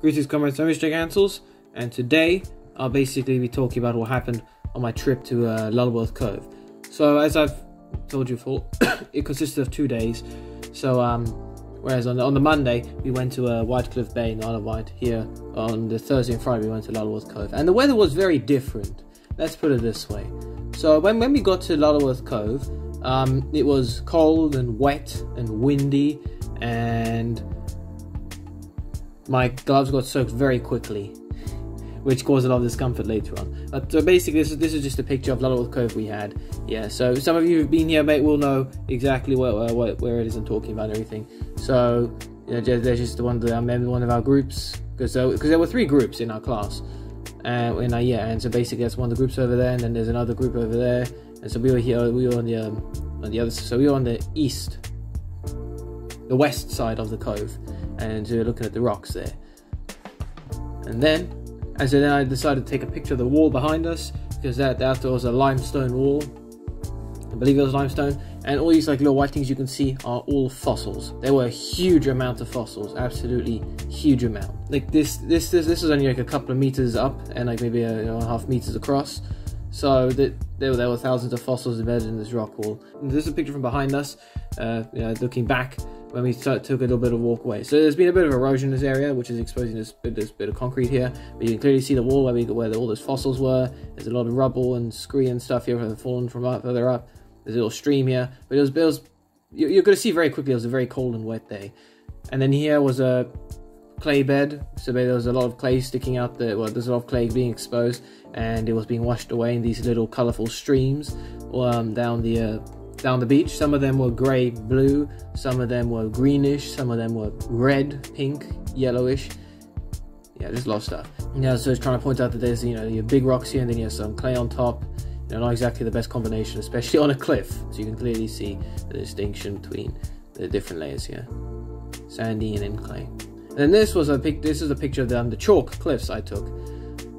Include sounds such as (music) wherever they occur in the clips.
Greetings, comrades. I'm Mr. Gansels, and today I'll basically be talking about what happened on my trip to uh, Lulworth Cove. So, as I've told you before, (coughs) it consisted of two days. So, um, whereas on the, on the Monday we went to uh, Whitecliff Bay in Isle of Wight. Here on the Thursday and Friday we went to Lulworth Cove, and the weather was very different. Let's put it this way. So, when when we got to Lulworth Cove, um, it was cold and wet and windy, and my gloves got soaked very quickly, which caused a lot of discomfort later on. But so basically, this is, this is just a picture of Lulworth Cove we had. Yeah, so some of you who've been here, mate, will know exactly where, where, where it is I'm talking about everything. So, you know, there's just the one that I one of our groups, because uh, cause there were three groups in our class. Uh, in and so basically that's one of the groups over there, and then there's another group over there. And so we were here, we were on the, um, on the other, so we were on the east, the west side of the cove and we looking at the rocks there. And then, as then I decided to take a picture of the wall behind us because that that was a limestone wall. I believe it was limestone, and all these like little white things you can see are all fossils. There were a huge amount of fossils, absolutely huge amount. Like this, this, this, this is only like a couple of meters up and like maybe a you know, half meters across. So that there, there were thousands of fossils embedded in this rock wall. And this is a picture from behind us, uh, you know, looking back when we took a little bit of walk away. So there's been a bit of erosion in this area, which is exposing this bit, this bit of concrete here. But you can clearly see the wall where, we, where all those fossils were. There's a lot of rubble and scree and stuff here that have fallen from up, further up. There's a little stream here. But it was, it was you're going to see very quickly it was a very cold and wet day. And then here was a clay bed. So there was a lot of clay sticking out there. Well, there's a lot of clay being exposed. And it was being washed away in these little colourful streams um, down the... Uh, down the beach. Some of them were grey blue, some of them were greenish, some of them were red, pink, yellowish. Yeah, just a lot of stuff. Yeah, so it's trying to point out that there's, you know, your big rocks here and then you have some clay on top. You know, not exactly the best combination, especially (laughs) on a cliff. So you can clearly see the distinction between the different layers here. Sandy and then clay. And then this was a pic this is a picture of um, the chalk cliffs I took.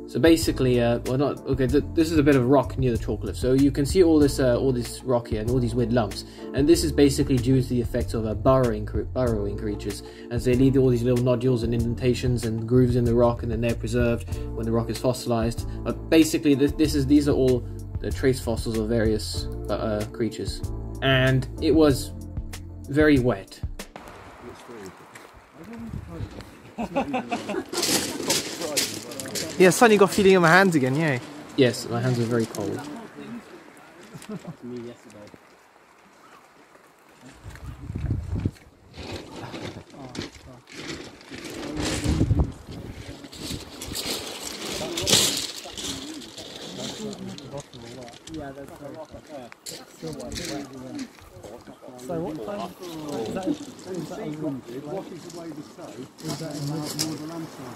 So basically, uh, well, not okay. Th this is a bit of rock near the chalk cliff. So you can see all this, uh, all this rock here and all these weird lumps. And this is basically due to the effects of uh, burrowing, burrowing creatures, as they leave all these little nodules and indentations and grooves in the rock, and then they're preserved when the rock is fossilized. But basically, this, this is these are all the trace fossils of various uh, uh, creatures. And it was very wet. (laughs) Yeah, you got feeling in my hands again, yeah? Yes, my hands are very cold. Yeah, that's so what time is that? Is that a rock? It washes away the soap. Is that in more than answer?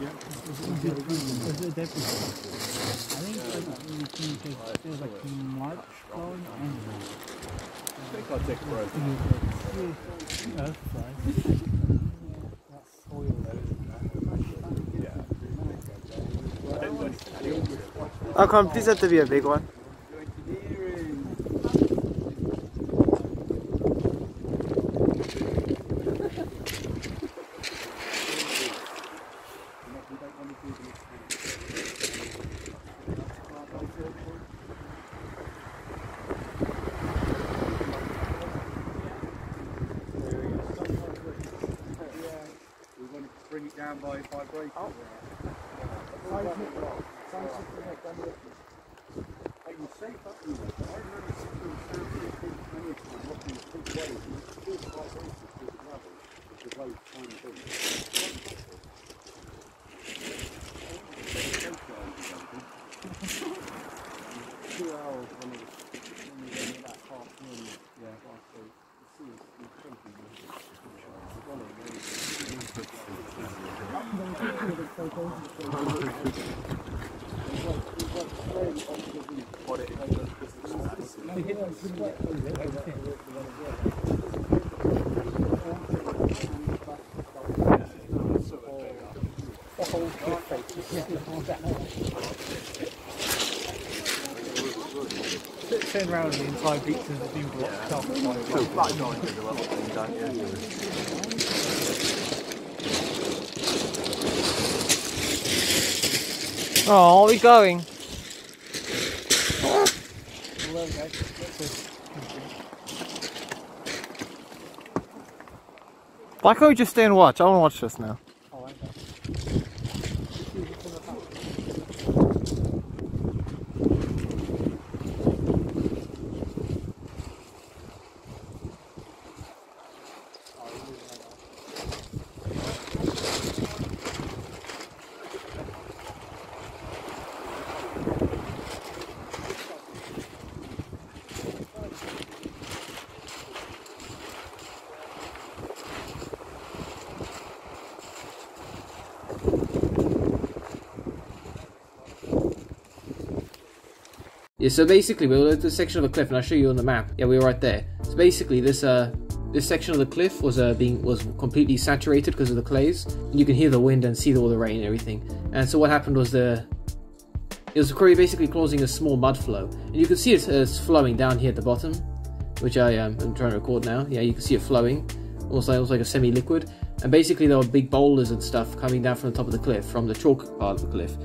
Yeah. Is it, is it debris? I think it's like, it was like March going on. I think I'll take a break. Yeah, that's fine. That's soil there. Oh, come, please have to be a big one. Bring it down by, by breaking. Oh. I can say that you I remember sitting in many times watching big waves and it's still quite racist with gravel, which is very tiny Two hours when it was when we went that half yeah, last week. The sea is incredibly Turn around the entire beach has been blocked off. Yeah. Oh, are we going? Why can't we just stay and watch? I want to watch this now. Yeah, so basically we were at this section of a cliff, and I'll show you on the map. Yeah, we were right there. So basically, this uh, this section of the cliff was uh, being was completely saturated because of the clays. And you can hear the wind and see all the rain and everything. And so what happened was the it was basically causing a small mud flow, and you can see it uh, flowing down here at the bottom, which I um, am trying to record now. Yeah, you can see it flowing, almost like, almost like a semi-liquid. And basically, there were big boulders and stuff coming down from the top of the cliff, from the chalk part of the cliff.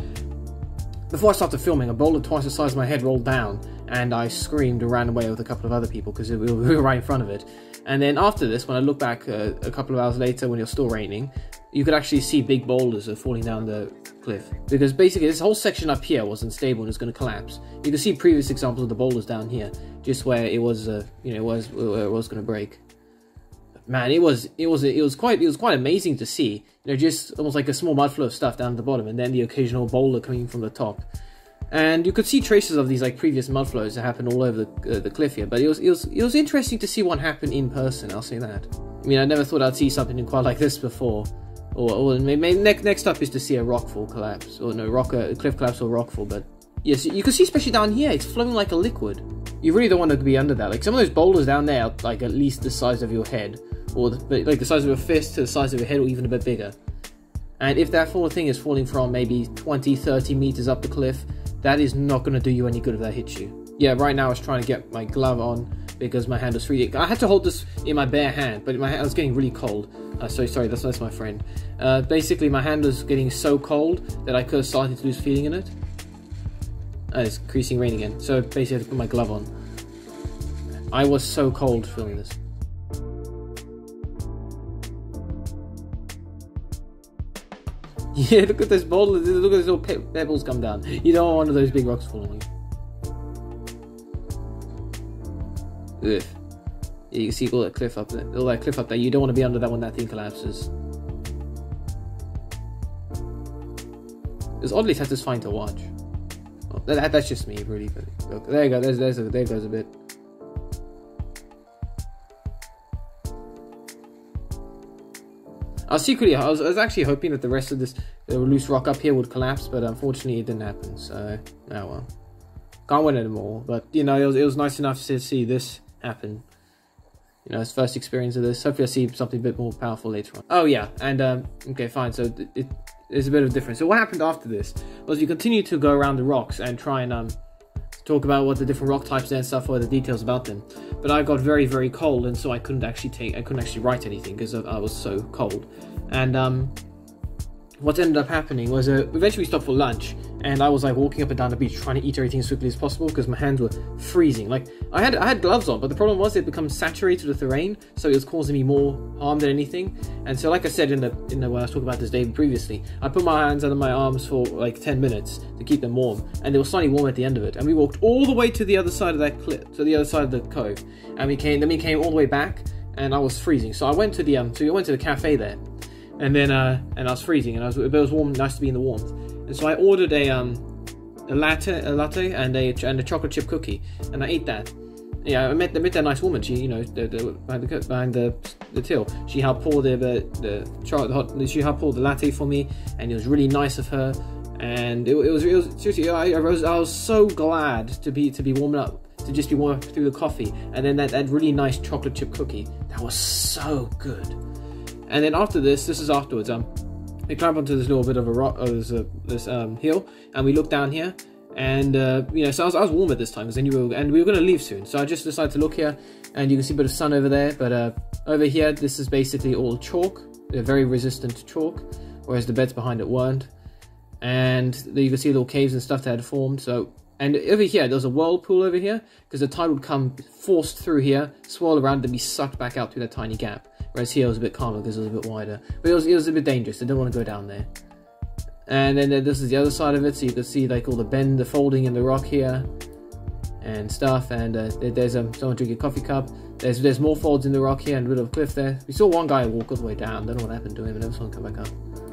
Before I started filming, a boulder twice the size of my head rolled down, and I screamed and ran away with a couple of other people because (laughs) we were right in front of it. And then after this, when I look back uh, a couple of hours later when it was still raining, you could actually see big boulders falling down the cliff. Because basically, this whole section up here was unstable and was going to collapse. You can see previous examples of the boulders down here, just where it was, uh, you know, it was it was going to break man, it was it was it was quite it was quite amazing to see. You know, just almost like a small mud flow of stuff down at the bottom, and then the occasional boulder coming from the top. And you could see traces of these like previous mud flows that happened all over the, uh, the cliff here. But it was it was it was interesting to see what happened in person. I'll say that. I mean, I never thought I'd see something quite like this before. Or, or maybe, next next up is to see a rockfall collapse, or no rock a cliff collapse or rockfall. But yes, you can see especially down here, it's flowing like a liquid. You really don't want to be under that. Like some of those boulders down there, are, like at least the size of your head or the, like the size of your fist to the size of your head or even a bit bigger. And if that of thing is falling from maybe 20, 30 meters up the cliff, that is not going to do you any good if that hits you. Yeah, right now I was trying to get my glove on because my hand was freezing. I had to hold this in my bare hand, but my hand was getting really cold. Uh, so sorry, that's, that's my friend. Uh, basically, my hand was getting so cold that I could have started to lose feeling in it. Uh, it's increasing rain again. So basically, I had to put my glove on. I was so cold filming this. (laughs) Yeah, look at this boulder. Look at these little pe pebbles come down. You don't want one of those big rocks falling. Ugh. Yeah, you see all that cliff up there. All that cliff up there. You don't want to be under that when that thing collapses. It's oddly satisfying to watch. Oh, that, that's just me, really. But look, there you go. There's, there's a, there goes a bit. I was secretly, I was, I was, actually hoping that the rest of this the loose rock up here would collapse, but unfortunately it didn't happen. So, oh well. Can't win anymore. But, you know, it was, it was nice enough to see this happen. You know, his first experience of this. Hopefully I see something a bit more powerful later on. Oh, yeah. And, um, okay, fine. So, it, it, there's a bit of difference. So what happened after this was you continue to go around the rocks and try and, um, talk about what the different rock types and stuff, or the details about them. But I got very, very cold, and so I couldn't actually take, I couldn't actually write anything because I was so cold. And um, what ended up happening was uh, eventually we stopped for lunch and I was like walking up and down the beach trying to eat everything as quickly as possible because my hands were freezing. Like I had I had gloves on, but the problem was it become saturated with the rain, so it was causing me more harm than anything. And so, like I said in the in the when I was talking about this day previously, I put my hands under my arms for like ten minutes to keep them warm, and they were slightly warm at the end of it. And we walked all the way to the other side of that cliff, to the other side of the cove, and we came then we came all the way back, and I was freezing. So I went to the um so we went to the cafe there and then uh, and I was freezing, and I was it was warm, nice to be in the warmth. And so I ordered a um a latte, a latte, and a and a chocolate chip cookie, and I ate that. Yeah, I met, I met that nice woman. She, you know, the, the, behind the behind the the till. She helped pour the the, the hot. She helped pour the latte for me, and it was really nice of her. And it, it was it was seriously, I, I was I was so glad to be to be warming up to just be warm through the coffee, and then that, that really nice chocolate chip cookie. That was so good. And then after this, this is afterwards. Um, we climb onto this little bit of a rock, oh, this, uh, this um, hill, and we look down here. And uh, you know, so I was, I was warm at this time because then you were, and we were going to leave soon. So I just decided to look here, and you can see a bit of sun over there. But uh, over here, this is basically all chalk. Very resistant to chalk, whereas the beds behind it weren't. and you can see little caves and stuff that had formed. So, and over here, there's a whirlpool over here because the tide would come forced through here, swirl around, and be sucked back out through that tiny gap. Whereas here it was a bit calmer because it was a bit wider, but it was it was a bit dangerous. I didn't want to go down there. And then this is the other side of it, so you can see like all the bend, the folding in the rock here, and stuff. And uh, there's um, someone drinking a coffee cup. There's there's more folds in the rock here and a bit of a cliff there. We saw one guy walk all the way down. Don't know what happened to him, and never saw come back up.